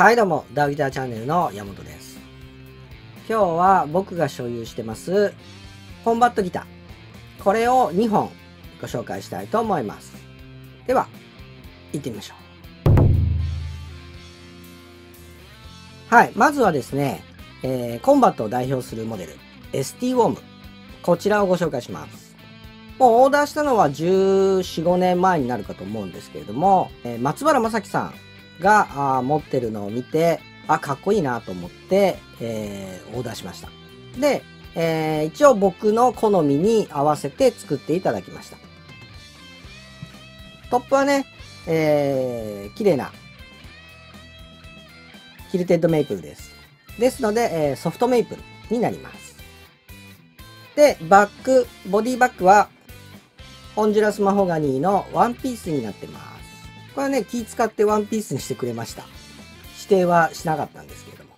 はいどうも、ダウギターチャンネルの山本です。今日は僕が所有してますコンバットギター。これを2本ご紹介したいと思います。では、行ってみましょう。はい、まずはですね、えーコンバットを代表するモデル、ST ウォーム。こちらをご紹介します。もうオーダーしたのは14、5年前になるかと思うんですけれども、えー松原正樹さんが持ってるのを見て、あ、かっこいいなと思って、えーオーダーしました。で、えー一応僕の好みに合わせて作っていただきました。トップはね、えー綺麗なキルテッドメイプルです。ですので、えーソフトメイプルになります。で、バック、ボディバッグはホンジュラスマホガニーのワンピースになってます。これはね、気使ってワンピースにしてくれました。指定はしなかったんですけれども。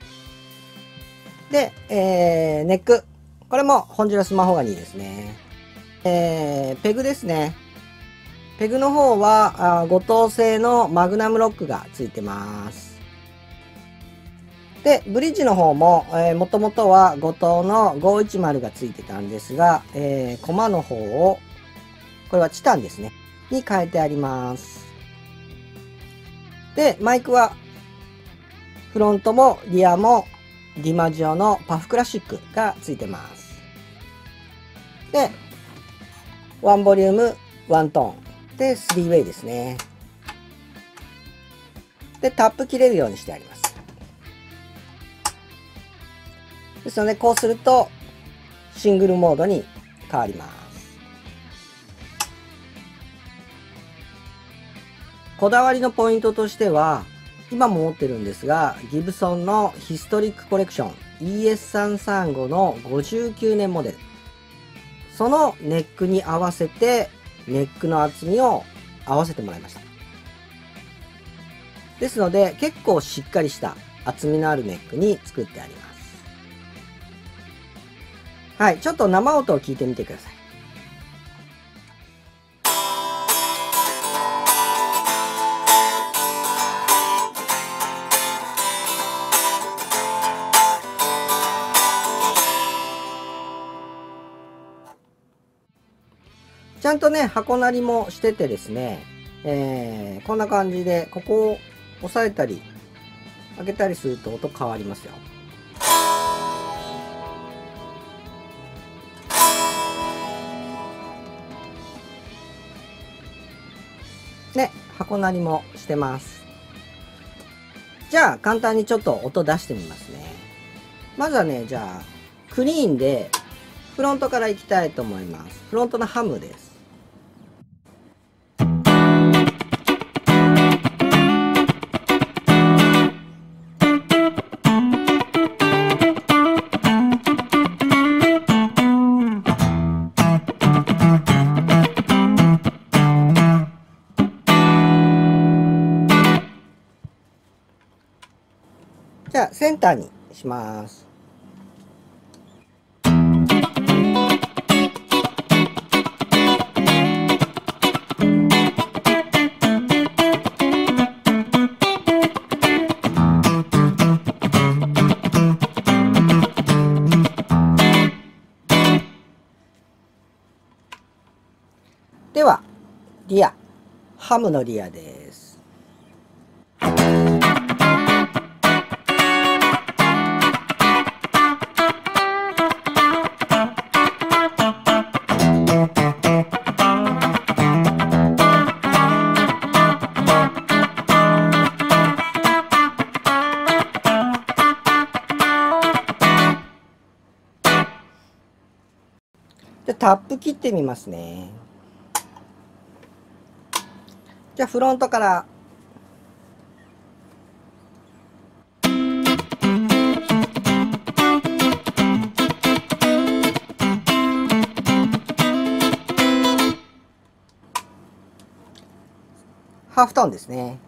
で、えー、ネック。これもホンジュラスマホガニーですね。えー、ペグですね。ペグの方は、あ五島製のマグナムロックがついてます。で、ブリッジの方も、えー、もともとは五島の510がついてたんですが、えー、コマの方を、これはチタンですね。に変えてあります。で、マイクは、フロントもリアもディマジオの PAF クラシックがついてます。で、ワンボリューム、ワントーン。で、スリーウェイですね。で、タップ切れるようにしてあります。ですので、こうすると、シングルモードに変わります。こだわりのポイントとしては、今も持ってるんですが、ギブソンのヒストリックコレクション ES335 の59年モデル。そのネックに合わせて、ネックの厚みを合わせてもらいました。ですので、結構しっかりした厚みのあるネックに作ってあります。はい、ちょっと生音を聞いてみてください。んとね、箱なりもしててですね、えー、こんな感じで、ここを押さえたり、開けたりすると音変わりますよ。ね、箱なりもしてます。じゃあ、簡単にちょっと音出してみますね。まずはね、じゃあ、クリーンで、フロントから行きたいと思います。フロントのハムです。センターにします。では、リア。ハムのリアです。タップ切ってみますね。じゃあ、フロントから。ハーフトーンですね。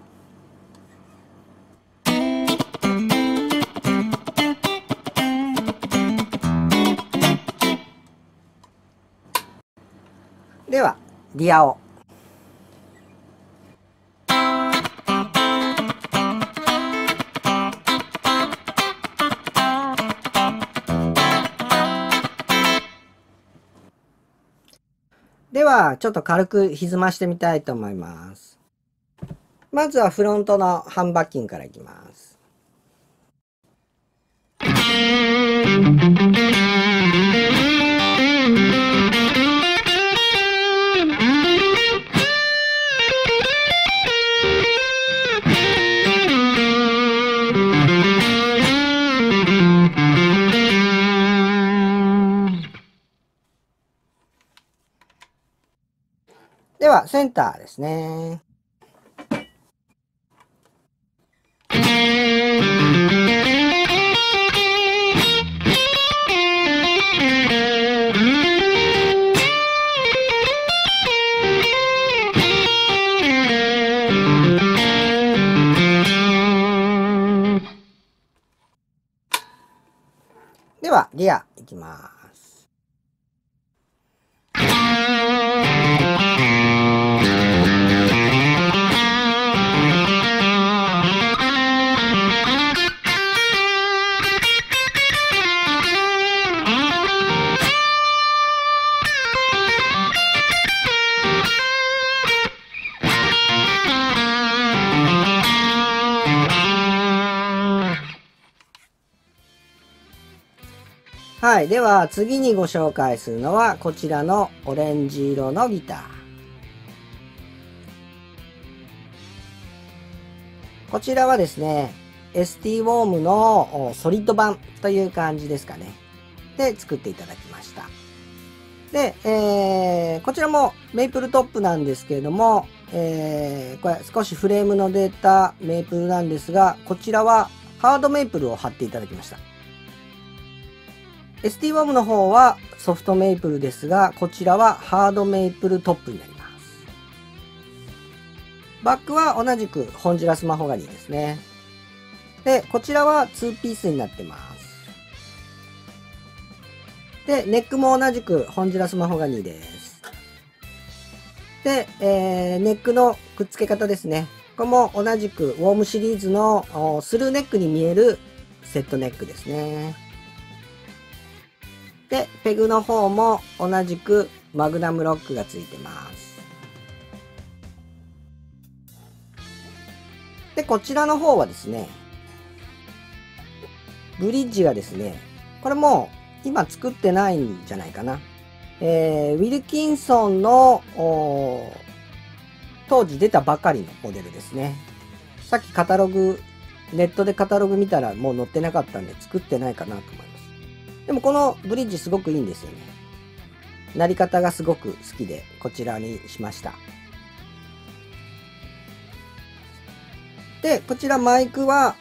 ディアオ。では、ちょっと軽く歪ましてみたいと思います。まずはフロントのハンバッキンからいきます。では、センターですね。では、リアいきます。い。では、次にご紹介するのは、こちらのオレンジ色のギター。こちらはですね、ST ウォームのソリッド版という感じですかね。で、作っていただきました。で、えー、こちらもメイプルトップなんですけれども、えー、これ少しフレームの出たメイプルなんですが、こちらはハードメイプルを貼っていただきました。ST ワームの方はソフトメイプルですが、こちらはハードメイプルトップになります。バックは同じくホンジュラスマホガニーですね。で、こちらは2ピースになってます。で、ネックも同じくホンジュラスマホガニーです。で、えー、ネックのくっつけ方ですね。これも同じくウォームシリーズのスルーネックに見えるセットネックですね。で、ペグの方も同じくマグナムロックがついてます。で、こちらの方はですね、ブリッジがですね、これも今作ってないんじゃないかな。えー、ウィルキンソンの当時出たばかりのモデルですね。さっきカタログ、ネットでカタログ見たらもう載ってなかったんで作ってないかなと思います。でもこのブリッジすごくいいんですよね。なり方がすごく好きで、こちらにしました。で、こちらマイクは、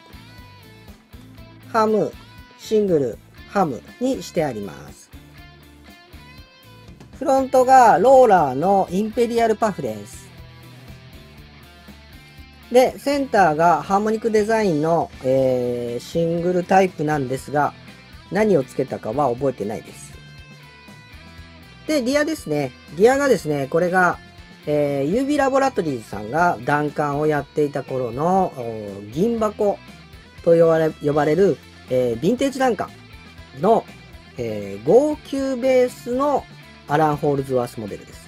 ハム、シングル、ハムにしてあります。フロントがローラーのインペリアルパフです。で、センターがハーモニックデザインの、えー、シングルタイプなんですが、何をつけたかは覚えてないです。で、リアですね。リアがですね、これが、えー、UB ラボラトリーズさんが弾丸をやっていた頃の銀箱と呼ばれ呼ばれる、えー、ヴィンテージ弾丸の、えー、号泣ベースのアラン・ホールズワースモデルです。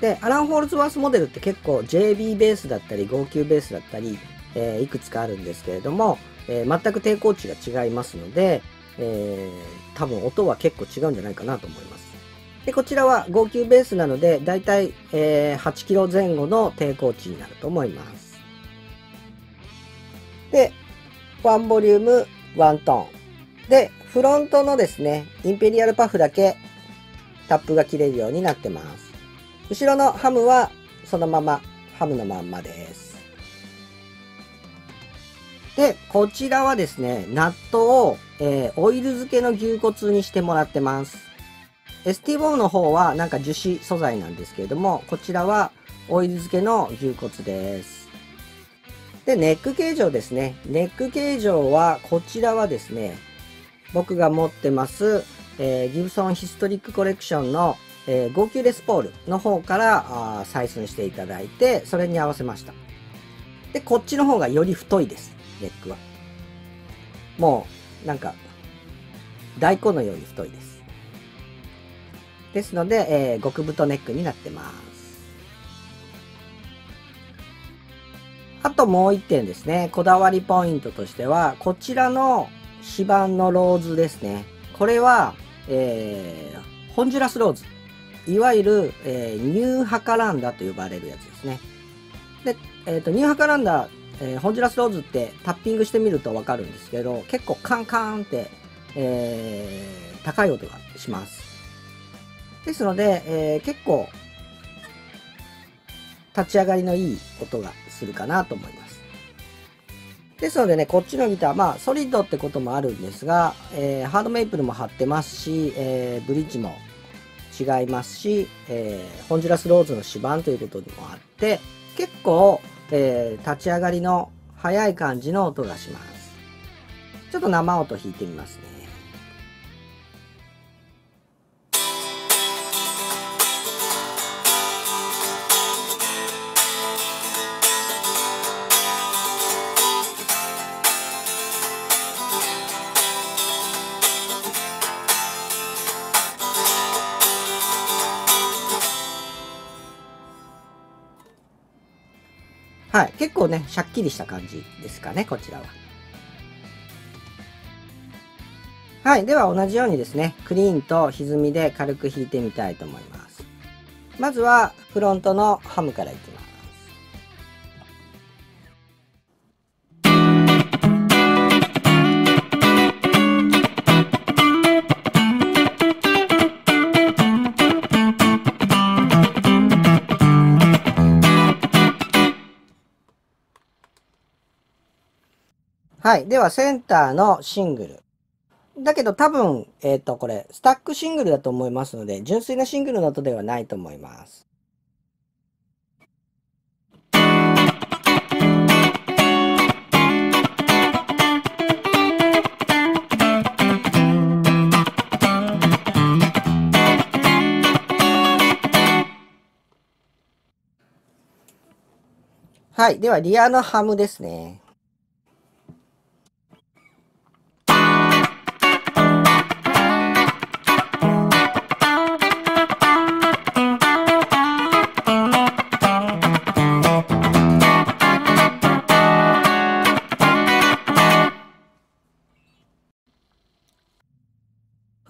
で、アラン・ホールズワースモデルって結構 JB ベースだったり、号泣ベースだったり、えー、いくつかあるんですけれども、えー、全く抵抗値が違いますので、えー、多分音は結構違うんじゃないかなと思います。で、こちらは号泣ベースなので、だいたい、え、8キロ前後の抵抗値になると思います。で、ワンボリューム、ワントーン。で、フロントのですね、インペリアル PAF だけタップが切れるようになってます。後ろのハムはそのまま、ハムのまんまです。で、こちらはですね、ナットを、えー、オイル漬けの牛骨にしてもらってます。ST ボーの方はなんか樹脂素材なんですけれども、こちらはオイル漬けの牛骨です。で、ネック形状ですね。ネック形状は、こちらはですね、僕が持ってます、えー、ギブソンヒストリックコレクションの、えー、号泣レスポールの方から採寸していただいて、それに合わせました。で、こっちの方がより太いです。ネックは。もう、なんか、大根のように太いです。ですので、えー、極太ネックになってます。あともう一点ですね、こだわりポイントとしては、こちらの指板のローズですね。これは、えー、ホンジュラスローズ。いわゆる、えー、ニューハカランダと呼ばれるやつですね。で、えっ、ー、と、ニューハカランダ、えー、ホンジュラスローズってタッピングしてみるとわかるんですけど、結構カンカンって、えー、高い音がします。ですので、えー、結構、立ち上がりのいい音がするかなと思います。ですのでね、こっちのギター、まあ、ソリッドってこともあるんですが、えー、ハードメイプルも貼ってますし、えー、ブリッジも違いますし、えー、ホンジュラスローズの指板ということにもあって、結構、えー、立ち上がりの速い感じの音がします。ちょっと生音弾いてみますね。はい。結構ね、しゃっきりした感じですかね、こちらは。はい。では同じようにですね、クリーンと歪みで軽く引いてみたいと思います。まずはフロントのハムからいきます。はい。では、センターのシングル。だけど多分、えっ、ー、と、これ、スタックシングルだと思いますので、純粋なシングルの音ではないと思います。はい。では、リアのハムですね。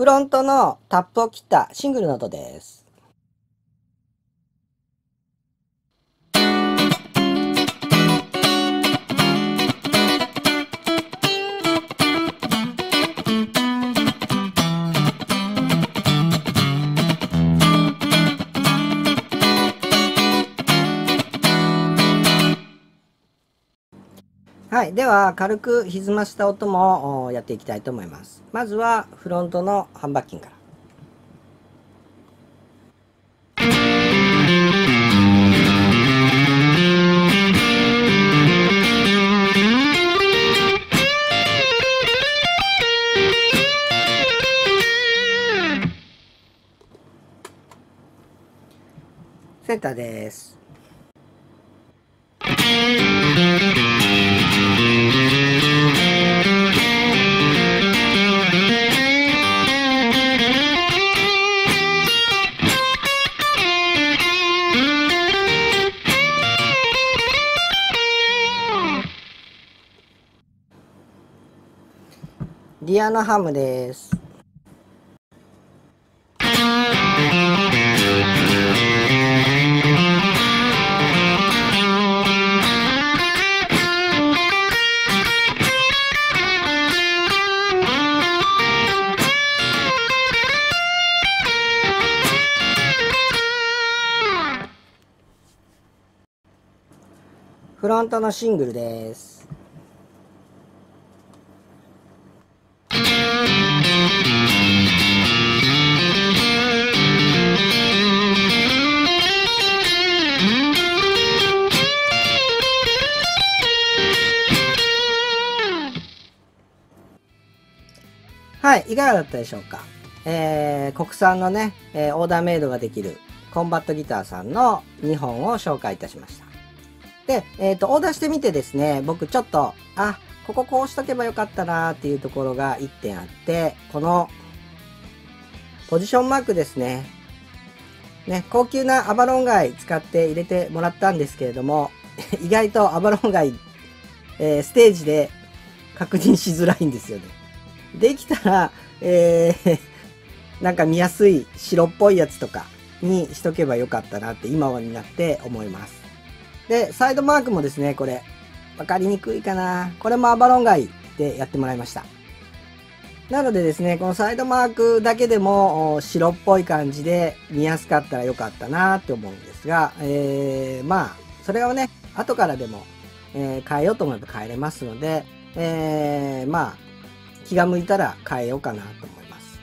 フロントのタップを切ったシングルの音です。はい。では、軽く歪ました音もやっていきたいと思います。まずは、フロントのハンバッキンから。センターです。リアのハムです。フロントのシングルです。はい、いかがだったでしょうか？えー、国産のね、えー、オーダーメイドができるコンバットギターさんの2本を紹介いたしました。で、えっ、ー、と、オーダーしてみてですね、僕ちょっと、あ、こここうしとけばよかったなーっていうところが1点あって、このポジションマークですね。ね、高級なアバロンガイ使って入れてもらったんですけれども、意外とアバロンガイ、えー、ステージで確認しづらいんですよね。できたら、えー、なんか見やすい白っぽいやつとかにしとけばよかったなって今はになって思います。で、サイドマークもですね、これ、わかりにくいかな。これもアバロンガイでやってもらいました。なのでですね、このサイドマークだけでも白っぽい感じで見やすかったらよかったなって思うんですが、えー、まあ、それをね、後からでも、えー、変えようと思えば変えれますので、えー、まあ、気が向いたら変えようかなと思います。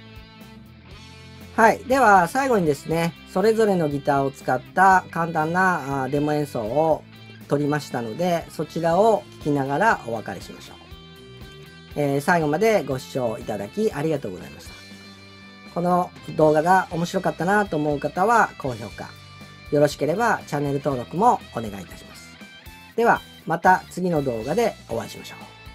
はい。では、最後にですね、それぞれのギターを使った簡単なデモ演奏を撮りましたので、そちらを聴きながらお別れしましょう。えー、最後までご視聴いただきありがとうございました。この動画が面白かったなと思う方は高評価。よろしければチャンネル登録もお願いいたします。では、また次の動画でお会いしましょう。